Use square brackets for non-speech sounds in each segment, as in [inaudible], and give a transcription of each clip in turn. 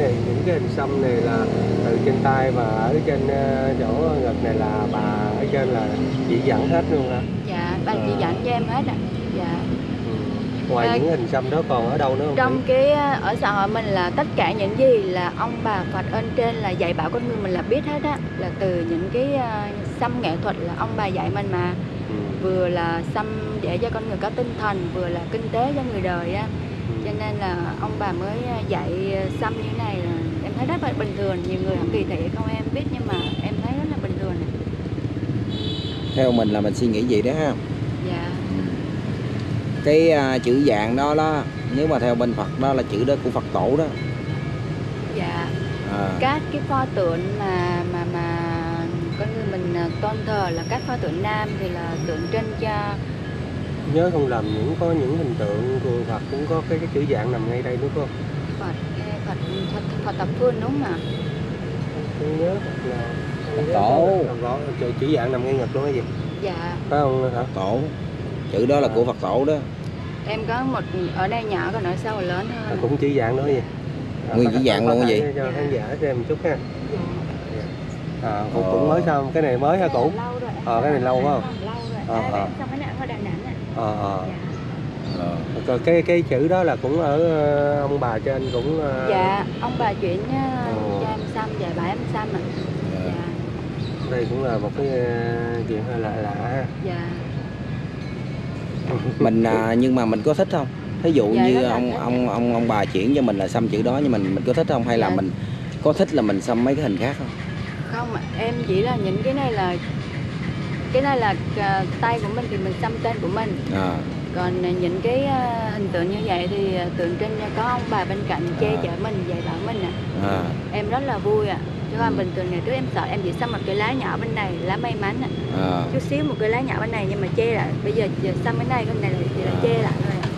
này những cái hình xăm này là từ trên tay và ở trên ờ, chỗ ngực này là bà ở trên là chỉ dẫn hết luôn hả? dạ bà chỉ dẫn cho em hết ạ dạ Ừ. Ngoài À, những hình xăm đó còn ở đâu nữa không? trong cái ờ, ở xã hội mình là tất cả những gì là ông bà Phật ơn trên là dạy bảo con người mình là biết hết á là từ những cái xăm nghệ thuật là ông bà dạy mình mà Ừ. vừa là xăm để cho con người có tinh thần vừa là kinh tế cho người đời á. Cho nên là ông bà mới ờ, dạy ờ, xăm như này là em thấy rất là bình thường. Nhiều người họ kỳ thị không em biết nhưng mà em thấy rất là bình thường theo mình là mình suy nghĩ gì đó ha. Dạ. Cái à, chữ dạng đó đó nếu mà theo bên Phật đó là chữ đó của Phật tổ đó. Dạ. À, các cái pho tượng mà mà mà con người mình à, tôn thờ là các pho tượng nam thì là tượng trưng cho Nhớ không lầm những có những hình tượng của Phật cũng có cái cái chữ dạng nằm ngay đây đúng không? Phật Phật Phật, Phật tập phương đúng không ạ nhớ Phật nào. Tổ. Phật tổ chữ, chữ dạng nằm ngay ngực luôn cái gì? dạ Phải không hả? tổ chữ đó là của Phật tổ đó em có một ở đây nhỏ còn ở sau lớn À, hơn cũng chữ dạng đó gì? À, Nguyên chữ dạng luôn vậy? Cho khán giả xem một chút ha. Dạ. À, cũng, Ờ. cũng mới xong, cái này mới này cũ? rồi. Ờ, cái này lâu phải không? lâu rồi Ờ, à, em xong cái này ở Đà Nẵng Ờ, ờ. dạ. Ờ. Rồi cái cái chữ đó là cũng ở ờ, ông bà trên cũng ờ, dạ ông bà chuyển à, Ờ. cho em xăm dạ bà em xăm ạ Ờ. dạ đây cũng là một cái ờ, chuyện hơi lạ lạ ha. dạ [laughs] mình à, nhưng mà mình có thích không thí dụ Dạ, như là ông thích. ông ông ông bà chuyển cho mình là xăm chữ đó nhưng mình mình có thích không hay là Dạ. mình có thích là mình xăm mấy cái hình khác không không ạ, em chỉ là những cái này là cái này là à, tay của mình thì mình xăm tên của mình à, còn à, những cái à, hình tượng như vậy thì à, tượng trưng có ông bà bên cạnh che À. chở mình dạy bảo mình ạ à, em rất là vui ạ chứ Ừ. còn bình thường ngày trước em sợ em chỉ xăm một cái lá nhỏ bên này lá may mắn ạ à. chút xíu một cái lá nhỏ bên này nhưng mà che lại bây giờ, xăm cái này cái này là chỉ là À. che lại ạ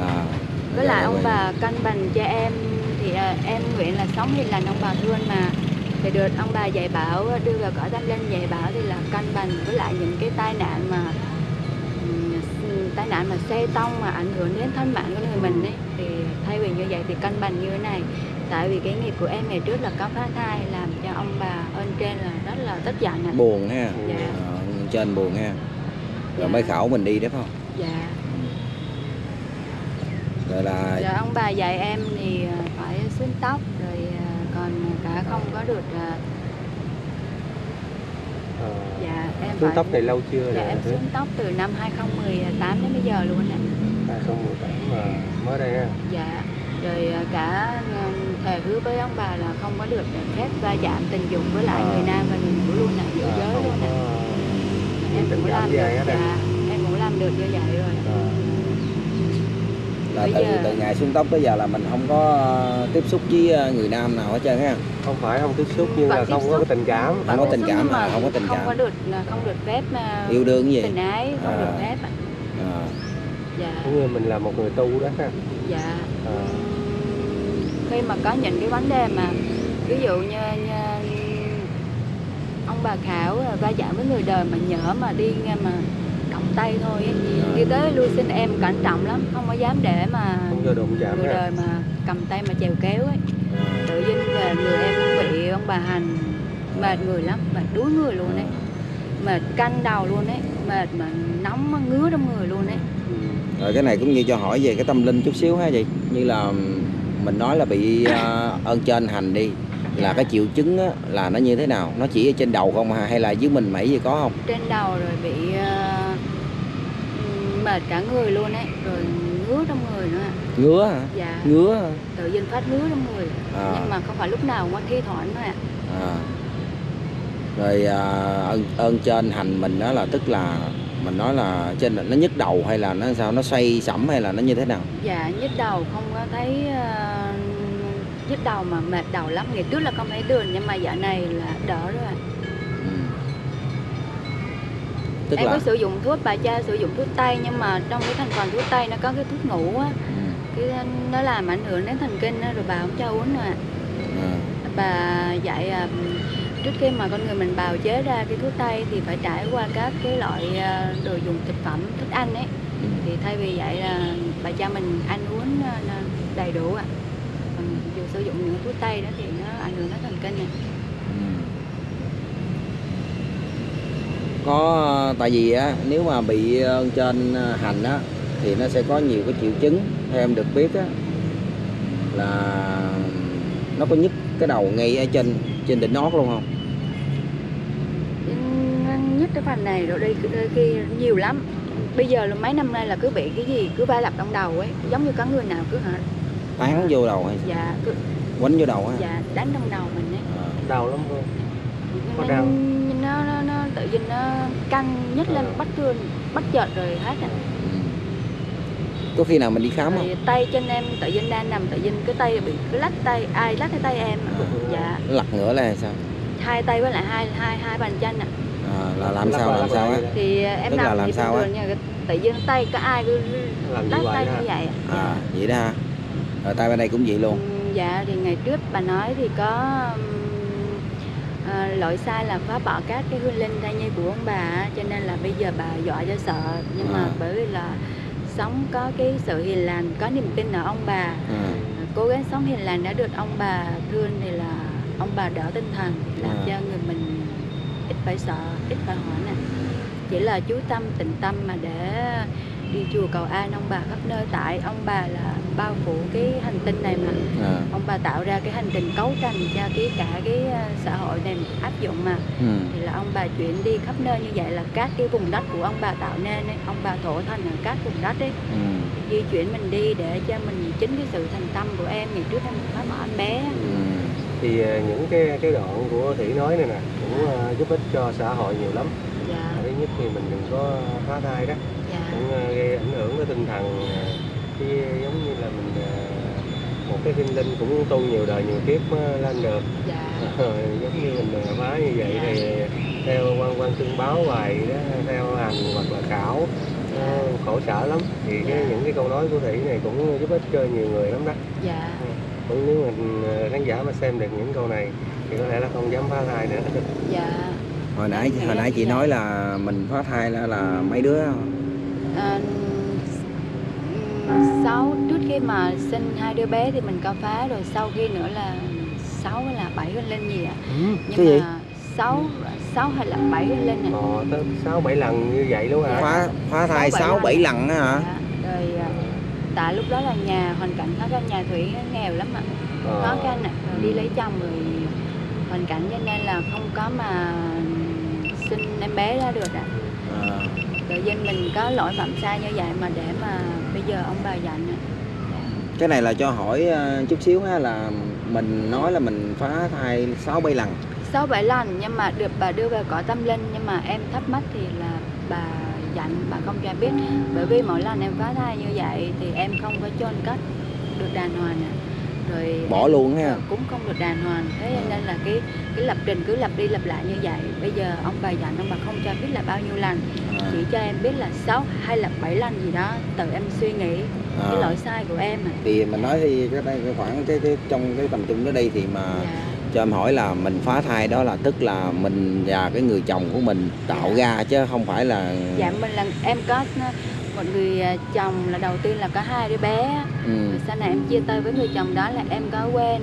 à. với lại Dạ, ông vậy. bà cân bằng cho em thì à, em nguyện là sống hiền lành ông bà thương mà thì được ông bà dạy bảo đưa vào cõi tâm linh dạy bảo thì là cân bằng với lại những cái tai nạn mà tai nạn mà xe tông mà ảnh hưởng đến thân mạng của người mình ấy. Thì thay vì như vậy thì cân bằng như thế này. Tại vì cái nghiệp của em ngày trước là có phá thai làm cho ông bà ơn trên là rất là tức giận ạ. Buồn ha. Dạ. Ờ, trên buồn ha. Rồi Dạ. mới khảo mình đi đấy phải không? Dạ. Rồi là Dạ ông bà dạy em thì à, phải xuyên tóc rồi à, cả không có được à, Ờ, dạ em Xuống tóc này lâu chưa dạ em xuyên tóc từ năm 2018 đến bây giờ luôn ạ. 2018 mà mới đây ha. Dạ rồi à, cả à, thề hứa với ông bà là không có được phép va chạm tình dục với lại À. người nam và người nữ luôn ạ, giữ À, giới luôn ạ. Em cũng làm được dạ em cũng làm được như vậy rồi. Ờ, là từ từ ngày xuống tóc tới giờ là mình không có ờ, tiếp xúc với ờ, người nam nào hết trơn ha không phải không tiếp xúc nhưng mà tiếp không có cái tình cảm. Không có tình cảm mà à, không có tình không Không cảm. có được không được phép yêu đương gì tình ái không À. được phép ạ. à, Dạ. Cũng như mình là một người tu đó ha. dạ Ờ. khi mà có những cái vấn đề mà ví dụ như, như ông bà khảo à, va chạm với người đời mà nhỡ mà đi nghe mà tay thôi. Đi tới lui xin em cẩn trọng lắm không có dám để mà người đời mà cầm tay mà chèo kéo ấy. Tự dưng về người em cũng bị ông bà hành mệt người lắm mệt đuối người luôn ấy. Mệt căng đầu luôn ấy mệt mà nóng mà ngứa trong người luôn ấy. Ừ. rồi cái này cũng như cho hỏi về cái tâm linh chút xíu ha gì như là mình nói là bị ờ, ơn trên hành đi là cái triệu chứng á, là nó như thế nào? Nó chỉ ở trên đầu không hả hay là dưới mình mẩy gì có không? Trên đầu rồi bị ừm, mệt cả người luôn ấy rồi ngứa trong người nữa ngứa hả? Dạ. Ngứa hả? tự dưng phát ngứa trong người. À. nhưng mà không phải lúc nào cũng có thi thoảng thôi ạ. À. rồi à, ơn ơn trên hành mình đó là tức là mình nói là trên nó nhức đầu hay là nó sao? Nó xoay sẫm hay là nó như thế nào? Dạ nhức đầu không có thấy ờ, nhức đầu mà mệt đầu lắm. Ngày trước là không thấy đường nhưng mà dạo này là đỡ rồi ạ tức em là có sử dụng thuốc bà cha sử dụng thuốc tây nhưng mà trong cái thành phần thuốc tây nó có cái thuốc ngủ á ừ. cái nó làm ảnh hưởng đến thần kinh á rồi bà không cho uống ạ à. bà dạy à, trước khi mà con người mình bào chế ra cái thuốc tây thì phải trải qua các cái loại à, đồ dùng thực phẩm thức ăn ấy ừ. thì thay vì vậy là bà cha mình ăn uống à, đầy đủ ạ còn dù sử dụng những thuốc tây đó thì nó ảnh hưởng đến thần kinh này Ừ. có ờ, tại vì á nếu mà bị ơn trên ờ, hành á thì nó sẽ có nhiều cái triệu chứng theo em được biết á là nó có nhức cái đầu ngay ở trên trên đỉnh nót luôn không? Nhất cái phần này rồi đây đôi khi nhiều lắm. Bây giờ là mấy năm nay là cứ bị cái gì cứ va đập trong đầu ấy giống như có người nào cứ hả? Tán vô đầu hay dạ cứ quánh vô đầu á dạ đánh trong đầu mình ấy. Ờ. đau lắm luôn Có nó, đau. nó, nó, nó tự nhiên nó căng nhất lên Ờ. bắt trưa bắt chợt rồi hết à. Ừ. có khi nào mình đi khám không rồi tay chân em tự nhiên đang nằm tự nhiên cái tay bị cứ lách tay ai lách cái tay em à. Ừ. dạ lật lên hay sao hai tay với lại hai hai hai bàn chân à. à, là làm Lắc sao làm sao á thì à, em Tức là nằm làm thì sao á? tự nhiên tay có ai cứ làm lách tay như vậy à. vậy đó ha rồi tay bên đây cũng vậy luôn Ừ, dạ thì ngày trước bà nói thì có à, lỗi sai là phá bỏ các cái hương linh thai nhi của ông bà cho nên là bây giờ bà dọa cho sợ. Nhưng mà À. bởi vì là sống có cái sự hiền lành có niềm tin ở ông bà. À, cố gắng sống hiền lành đã được ông bà thương thì là ông bà đỡ tinh thần làm À. cho người mình ít phải sợ ít phải hỏi nè. Chỉ là chú tâm tịnh tâm mà để đi chùa cầu an ông bà khắp nơi. Tại ông bà là bao phủ cái hành tinh này mà à. ông bà tạo ra cái hành trình cấu thành cho cái cả cái ờ, xã hội này áp dụng mà Ừ. thì là ông bà chuyển đi khắp nơi như vậy là các cái vùng đất của ông bà tạo nên ấy, ông bà thổ thành ở các vùng đất ấy Ừ. di chuyển mình đi để cho mình chính cái sự thành tâm của em ngày trước em phá bỏ anh bé Ừ. thì ờ, những cái cái đoạn của thủy nói này nè cũng ờ, giúp ích cho xã hội nhiều lắm dạ thứ nhất thì mình đừng có phá thai đó dạ cũng gây ảnh hưởng tới tinh thần chứ giống như là mình ờ, một cái kinh linh cũng tu nhiều đời nhiều kiếp ờ, lên được dạ. [laughs] Ờ, giống như mình phá như vậy dạ. thì theo quan quan tương báo bài đó theo hành hoặc là cảo dạ. khổ sở lắm thì dạ. cái, những cái câu nói của Thủy này cũng giúp ích cho nhiều người lắm đó dạ. cũng nếu mình khán giả mà xem được những câu này thì có lẽ là không dám phá thai nữa dạ hồi nãy dạ, hồi nãy dạ. chị nói là mình phá thai là, là mấy đứa không? À, 6 trước khi mà sinh hai đứa bé thì mình có phá rồi sau khi nữa là 6 hay là 7 lên gì ạ. Ừ, nhưng cái mà gì? 6 6 hay là 7 lên ạ? Ờ, tới 6 7 lần như vậy luôn hả? Phá phá thai 6 7, lần. á hả? Dạ. rồi à, tại lúc đó là nhà hoàn cảnh khó khăn nhà thủy nghèo lắm ạ. Ờ. Khó khăn ạ đi lấy chồng rồi hoàn cảnh cho nên là không có mà sinh em bé ra được ạ. À. tự nhiên mình có lỗi phạm sai như vậy mà để mà bây giờ ông bà giận ạ cái này là cho hỏi ờ, chút xíu ha là mình nói là mình phá thai sáu bảy lần. Sáu bảy lần nhưng mà được bà đưa về cõi tâm linh nhưng mà em thắc mắc thì là bà dặn bà không cho em biết. Bởi vì mỗi lần em phá thai như vậy thì em không có chôn cất được đàng hoàng ạ rồi bỏ luôn ha. cũng không được đàng hoàng. Thế cho nên là cái cái lập trình cứ lặp đi lặp lại như vậy. Bây giờ ông bà dặn ông bà không cho biết là bao nhiêu lần. À. chỉ cho em biết là sáu hay là bảy lần gì đó tự em suy nghĩ cái à. lỗi sai của em à. Thì mình nói thì cái đây cái khoảng cái, cái trong cái tầm trung đó đây thì mà dạ. cho em hỏi là mình phá thai đó là tức là mình và cái người chồng của mình tạo ra chứ không phải là dạ mình là em có một người chồng là đầu tiên là có hai đứa bé ừ. rồi sau này em chia tay với người chồng đó là em có quen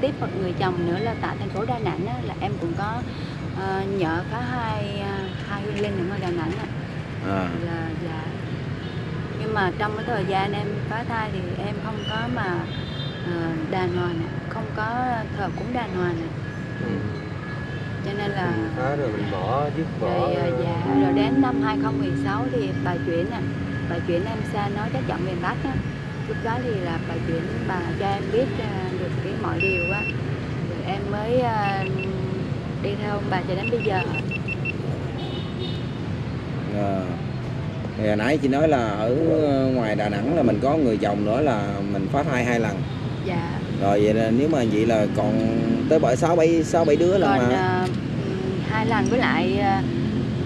tiếp một người chồng nữa là tại thành phố Đà Nẵng á, là em cũng có ờ, nhỡ có hai à, hai hương linh ở Đà Nẵng á, à. là dạ nhưng mà trong cái thời gian em phá thai thì em không có mà ờ, đàng hoàng ạ, không có thờ cúng đàng hoàng. Ừ. cho nên là phá rồi mình bỏ, dứt bỏ. rồi ờ, dạ rồi đến năm 2016 thì bà chuyển bà chuyển em sang nói chắc chọn miền Bắc á lúc đó thì là bà chuyển bà cho em biết ờ, được cái mọi điều á. Rồi em mới ờ, đi theo ông bà cho đến bây giờ. À. thì hồi nãy chị nói là ở ngoài Đà Nẵng là mình có người chồng nữa là mình phá thai hai lần. Dạ. Rồi vậy là nếu mà vậy là còn tới bảy sáu bảy sáu bảy đứa lần còn mà. ừm, hai lần với lại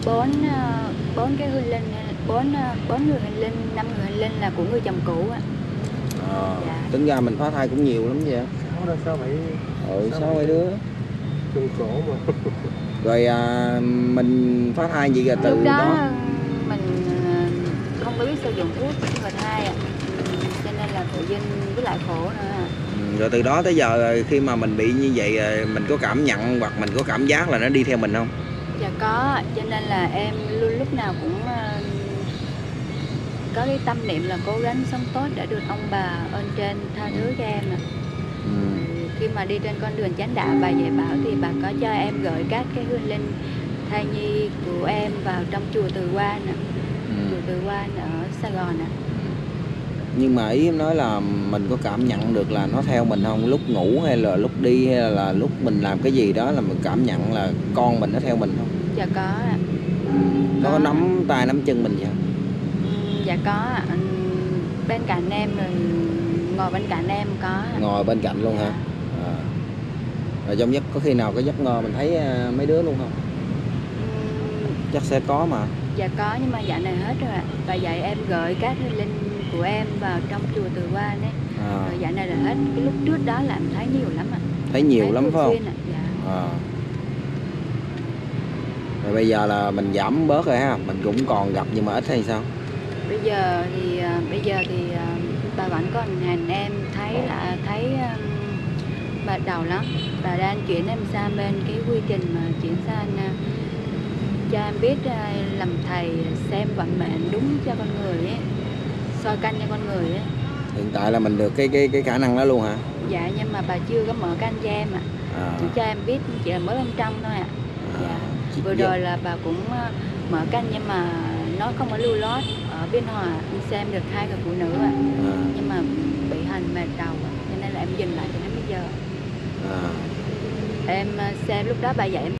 bốn ờ, bốn cái hương linh bốn bốn người hình linh năm người hình linh là của người chồng cũ á à. dạ. tính ra mình phá thai cũng nhiều lắm vậy Sáu đó, sáu bảy ừ Sáu bảy đứa chung khổ mà. [laughs] rồi à, mình phá thai gì rồi từ lúc đó, đó mình ờ, không biết sử dụng thuốc thai ạ Ừ, cho nên là tự dưng với lại khổ nữa ạ. ừ. rồi từ đó tới giờ khi mà mình bị như vậy ờ, mình có cảm nhận hoặc mình có cảm giác là nó đi theo mình không Dạ có, cho nên là em luôn lúc nào cũng có cái tâm niệm là cố gắng sống tốt để được ông bà ơn trên tha thứ cho em ạ. ừ. Khi mà đi trên con đường chánh đạo bà dạy bảo thì bà có cho em gửi các cái hương linh thai nhi của em vào trong chùa Từ Quan ạ. Chùa Ừ. Từ Quan ở Sài Gòn ạ. nhưng mà ý em nói là mình có cảm nhận được là nó theo mình không lúc ngủ hay là lúc đi hay là lúc mình làm cái gì đó là mình cảm nhận là con mình nó theo mình không Dạ có ạ. nó có Có. nắm tay nắm chân mình vậy không? Dạ có ạ. Ừm, Bên cạnh em rồi ngồi bên cạnh em có ngồi bên cạnh luôn hả à. rồi trong giấc có khi nào có giấc mơ mình thấy ờ, mấy đứa luôn không Ừm, chắc sẽ có mà Dạ có nhưng mà dạo này hết rồi ạ. Bà dạy em gửi các linh của em vào trong chùa Từ Quan ấy. à. Rồi dạo này là hết. Cái lúc trước đó là em thấy nhiều lắm ạ. thấy nhiều Thấy lắm phải không. Dạ. à. rồi bây giờ là mình giảm bớt rồi ha mình cũng còn gặp nhưng mà ít hay sao Bây giờ thì à, bây giờ thì à, bà vẫn còn hành em thấy là thấy um, bà đầu lắm. Bà đang chuyển em sang bên cái quy trình mà chuyển sang à, cho em biết à, làm thầy xem vận mệnh đúng cho con người ấy. soi canh cho con người ấy. hiện tại là mình được cái cái cái khả năng đó luôn hả Dạ nhưng mà bà chưa có mở canh cho em ạ. à. Chỉ cho em biết chỉ là mới bên trong thôi ạ. Dạ. Chị- Vừa rồi là bà cũng mở canh nhưng mà nó không có lưu lót ở Biên Hòa em xem được hai người phụ nữ ạ. à. Nhưng mà bị hành mệt đầu. Cho nên là em dừng lại cho đến bây giờ. À. Em ờ, xem lúc đó bà dạy em